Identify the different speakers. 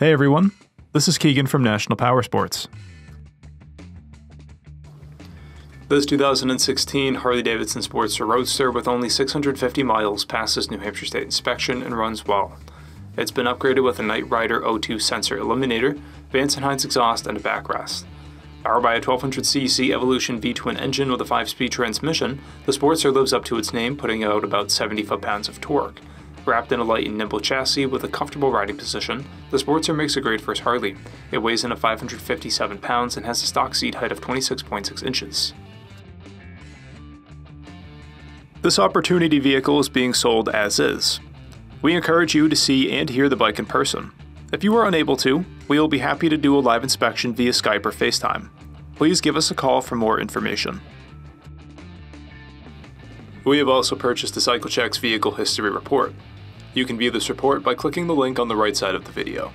Speaker 1: Hey everyone, this is Keegan from National Powersports. This 2016 Harley-Davidson Sportster Roadster with only 650 miles passes New Hampshire State inspection and runs well. It's been upgraded with a Knight Rider O2 sensor eliminator, Vance & Hines exhaust, and a backrest. Powered by a 1200cc Evolution V-twin engine with a 5-speed transmission, the Sportster lives up to its name, putting out about 70 foot-pounds of torque. Wrapped in a light and nimble chassis with a comfortable riding position, the Sportster makes a great first Harley. It weighs in at 557 pounds and has a stock seat height of 26.6 inches. This opportunity vehicle is being sold as is. We encourage you to see and hear the bike in person. If you are unable to, we will be happy to do a live inspection via Skype or FaceTime. Please give us a call for more information. We have also purchased the CycleCheck's Vehicle History Report. You can view this report by clicking the link on the right side of the video.